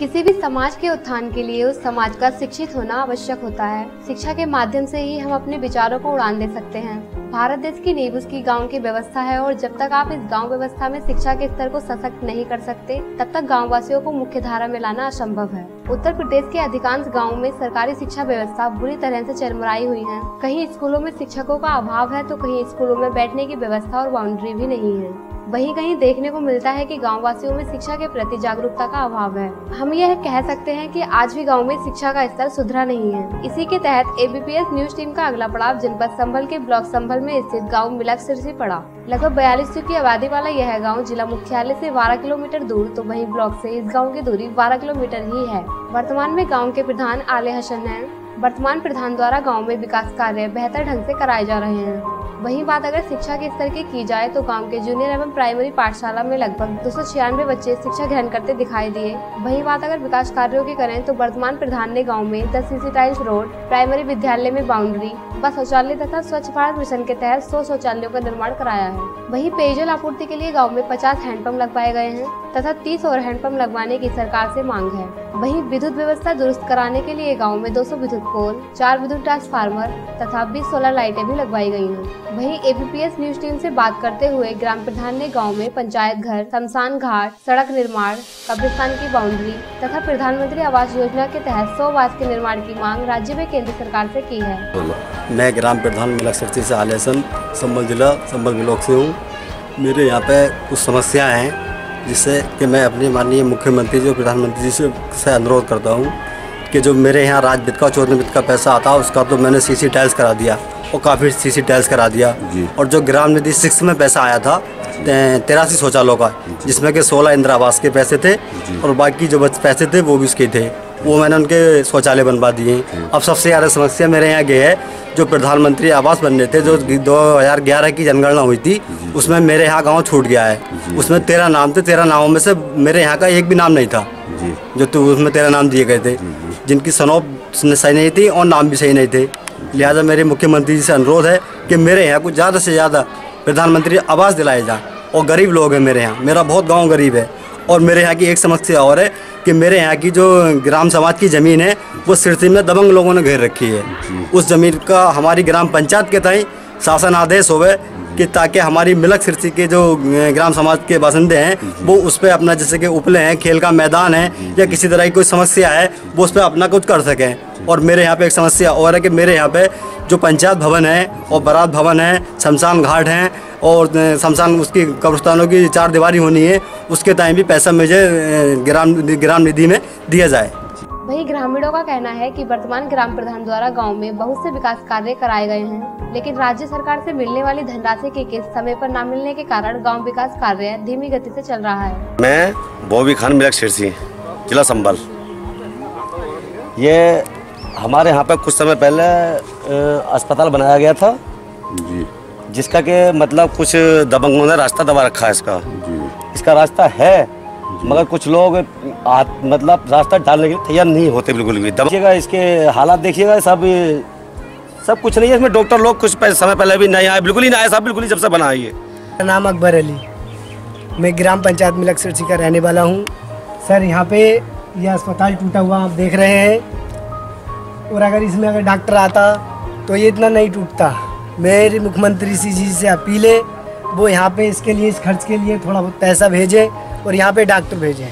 किसी भी समाज के उत्थान के लिए उस समाज का शिक्षित होना आवश्यक होता है। शिक्षा के माध्यम से ही हम अपने विचारों को उड़ान दे सकते हैं। भारत देश की नींव उसकी गाँव की व्यवस्था है और जब तक आप इस गाँव व्यवस्था में शिक्षा के स्तर को सशक्त नहीं कर सकते, तब तक गाँव वासियों को मुख्य धारा में लाना असंभव है। उत्तर प्रदेश के अधिकांश गाँव में सरकारी शिक्षा व्यवस्था बुरी तरह से चरमराई हुई है। कहीं स्कूलों में शिक्षकों का अभाव है तो कहीं स्कूलों में बैठने की व्यवस्था और बाउंड्री भी नहीं है। वहीं कहीं देखने को मिलता है कि गाँव वासियों में शिक्षा के प्रति जागरूकता का अभाव है। हम यह कह सकते हैं कि आज भी गाँव में शिक्षा का स्तर सुधरा नहीं है। इसी के तहत एबीपीएस न्यूज़ टीम का अगला पड़ाव जनपद संभल के ब्लॉक संभल में स्थित गाँव मिलक से पड़ा। लगभग बयालीस की आबादी वाला यह गाँव जिला मुख्यालय ऐसी बारह किलोमीटर दूर तो वही ब्लॉक ऐसी इस गाँव की दूरी 12 किलोमीटर ही है। वर्तमान में गाँव के प्रधान आले हसन है। वर्तमान प्रधान द्वारा गाँव में विकास कार्य बेहतर ढंग से कराए जा रहे हैं। वहीं बात अगर शिक्षा के स्तर की की जाए तो गाँव के जूनियर एवं प्राइमरी पाठशाला में लगभग दो सौ छियानवे बच्चे शिक्षा ग्रहण करते दिखाई दिए। वहीं बात अगर विकास कार्यों की करें तो वर्तमान प्रधान ने गाँव में दस सीसी टाइल्स रोड प्राइमरी विद्यालय में बाउंड्री व शौचालय तथा स्वच्छ भारत मिशन के तहत सौ शौचालयों का निर्माण कराया है। वही पेयजल आपूर्ति के लिए गाँव में पचास हैंडपम्प लगवाए गए हैं। तथा तीस और हैंडपम्प लगवाने की सरकार से मांग है। वहीं विद्युत व्यवस्था दुरुस्त कराने के लिए गाँव में 200 विद्युत पोल, चार विद्युत ट्रांसफार्मर तथा 20 सोलर लाइटें भी लगवाई गई हैं। वहीं एबीपीएस न्यूज़ टीम से बात करते हुए ग्राम प्रधान ने गाँव में पंचायत घर, शमशान घाट, सड़क निर्माण, कब्रिस्तान की बाउंड्री तथा प्रधानमंत्री आवास योजना के तहत सौ आवास के निर्माण की मांग राज्य में केंद्र सरकार ऐसी की है। मैं ग्राम प्रधान मिलक शक्ति से आलेसन, संबल जिला, संबल ब्लॉक से हूँ। मेरे यहाँ पे कुछ समस्या हैं। जिससे कि मैं अपने माननीय मुख्यमंत्री जी और प्रधानमंत्री जी से, से अनुरोध करता हूँ कि जो मेरे यहाँ राज का चौदह वित्त का पैसा आता है उसका तो मैंने सी सी टाइल्स करा दिया और काफ़ी सी सी टाइल्स करा दिया। और जो ग्राम निधि सिक्स में पैसा आया था तेरासी शौचालयों का जिसमें कि सोलह इंदिरा आवास के पैसे थे और बाकी जो पैसे थे वो भी उसके थे। वो मैंने उनके शौचालय बनवा दिए। अब सबसे ज़्यादा समस्या मेरे यहाँ ये है जो प्रधानमंत्री आवास बनने थे जो 2011 की जनगणना हुई थी उसमें मेरे यहाँ गाँव छूट गया है। उसमें तेरह नाम थे तेरह नामों में से मेरे यहाँ का एक भी नाम नहीं था। जो। तो उसमें तेरह नाम दिए गए थे। जिनकी सनौब सही नहीं थी और नाम भी सही नहीं थे। लिहाजा मेरे मुख्यमंत्री जी से अनुरोध है कि मेरे यहाँ को ज़्यादा से ज़्यादा प्रधानमंत्री आवास दिलाए जाए और गरीब लोग हैं मेरे यहाँ। मेरा बहुत गाँव गरीब है और मेरे यहाँ की एक समस्या और है कि मेरे यहाँ की जो ग्राम समाज की ज़मीन है वो सिरसी में दबंग लोगों ने घेर रखी है। उस ज़मीन का हमारी ग्राम पंचायत के तई शासन आदेश होवे कि ताकि हमारी मिलक सिरसी के जो ग्राम समाज के बासिंदे हैं वो उस पर अपना जैसे कि उपले हैं खेल का मैदान है या किसी तरह की कोई समस्या है वो उस पर अपना कुछ कर सकें। और मेरे यहाँ पे एक समस्या और है कि मेरे यहाँ पे जो पंचायत भवन है और बारात भवन है शमशान घाट हैं और शमशान उसकी कब्रस्तानों की चार दीवारी होनी है उसके टाइम भी पैसा मुझे ग्राम ग्राम निधि में दिया जाए। वही ग्रामीणों का कहना है कि वर्तमान ग्राम प्रधान द्वारा गाँव में बहुत से विकास कार्य कराए गए हैं लेकिन राज्य सरकार से मिलने वाली धनराशि की किस्त समय पर न मिलने के कारण गाँव विकास कार्य धीमी गति से चल रहा है। मैं बोबी खान मिलक शिरसी जिला संबल। ये हमारे यहाँ पे कुछ समय पहले अस्पताल बनाया गया था। जी। जिसका के मतलब कुछ दबंगों ने रास्ता दबा रखा है इसका। जी। इसका रास्ता है मगर कुछ लोग आ, मतलब रास्ता डालने के लिए तैयार नहीं होते बिल्कुल भी। देखिएगा इसके हालात देखिएगा सब सब कुछ नहीं है इसमें। डॉक्टर लोग कुछ समय पहले भी नहीं आए बिल्कुल ही नहीं आए सब बिल्कुल ही जब से बना है मेरा नाम अकबर अली। मैं ग्राम पंचायत मिलक सिरसी का रहने वाला हूँ। सर यहाँ पे यह अस्पताल टूटा हुआ आप देख रहे हैं। और अगर इसमें अगर डॉक्टर आता तो ये इतना नहीं टूटता। मेरी मुख्यमंत्री सी जी से अपील है, वो यहाँ पे इसके लिए, इस खर्च के लिए थोड़ा बहुत पैसा भेजें और यहाँ पे डॉक्टर भेजें।